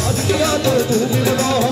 आज क्या तो तू मिलवा